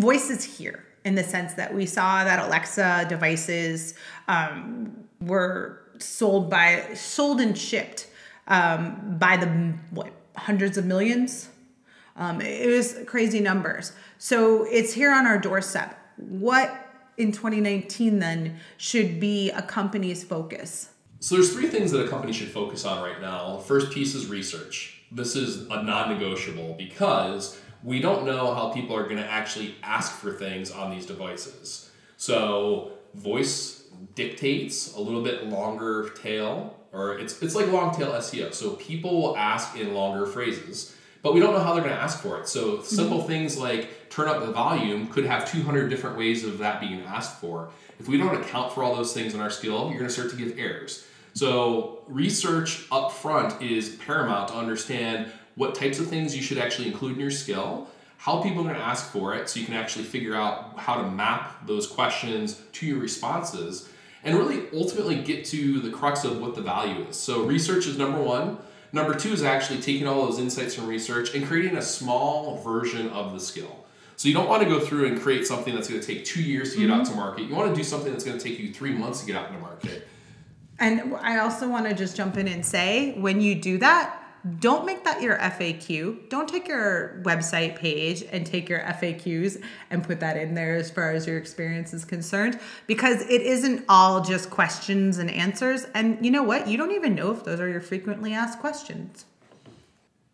voice is here in the sense that we saw that Alexa devices um, were sold by sold and shipped um, by the what hundreds of millions. Um, it was crazy numbers. So it's here on our doorstep. What in 2019 then should be a company's focus? So there's three things that a company should focus on right now. First piece is research. This is a non-negotiable because we don't know how people are going to actually ask for things on these devices. So voice dictates a little bit longer tail, or it's it's like long tail SEO. So people will ask in longer phrases, but we don't know how they're going to ask for it. So simple mm-hmm. things like turn up the volume could have 200 different ways of that being asked for. If we don't account for all those things in our skill, you're going to start to give errors. So research up front is paramount to understand what types of things you should actually include in your skill, how people are going to ask for it, so you can actually figure out how to map those questions to your responses, and really ultimately get to the crux of what the value is. So research is number one. Number two is actually taking all those insights from research and creating a small version of the skill. So you don't want to go through and create something that's going to take two years to get mm-hmm. out to market. You want to do something that's going to take you three months to get out into market. And I also want to just jump in and say when you do that, don't make that your FAQ. Don't take your website page and take your FAQs and put that in there as far as your experience is concerned because it isn't all just questions and answers. And you know what? You don't even know if those are your frequently asked questions.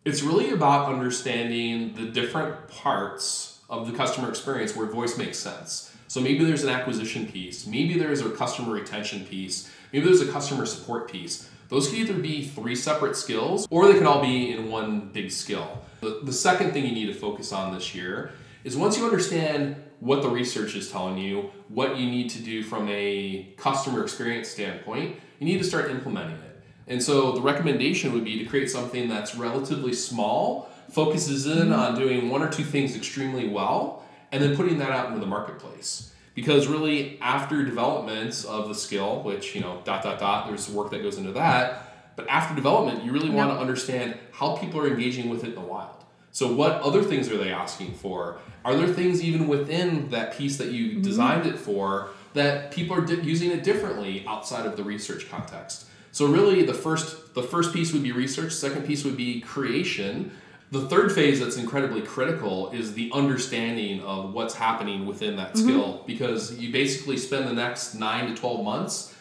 It's really about understanding the different parts of the customer experience where voice makes sense. So maybe there's an acquisition piece, maybe there's a customer retention piece, maybe there's a customer support piece. Those can either be three separate skills or they can all be in one big skill. The, the second thing you need to focus on this year is once you understand what the research is telling you, what you need to do from a customer experience standpoint, you need to start implementing it. And so the recommendation would be to create something that's relatively small, focuses in mm-hmm. on doing one or two things extremely well, and then putting that out into the marketplace because really after development of the skill which you know dot dot dot there's work that goes into that but after development you really want to understand how people are engaging with it in the wild. So what other things are they asking for? Are there things even within that piece that you mm-hmm. designed it for that people are di- using it differently outside of the research context? So really the first the first piece would be research second piece would be creation the third phase that's incredibly critical is the understanding of what's happening within that mm-hmm. skill because you basically spend the next 9 to 12 months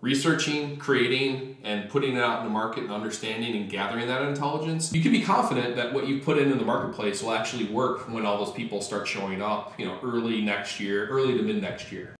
researching, creating, and putting it out in the market and understanding and gathering that intelligence, you can be confident that what you've put in in the marketplace will actually work when all those people start showing up, you know, early next year, early to mid next year.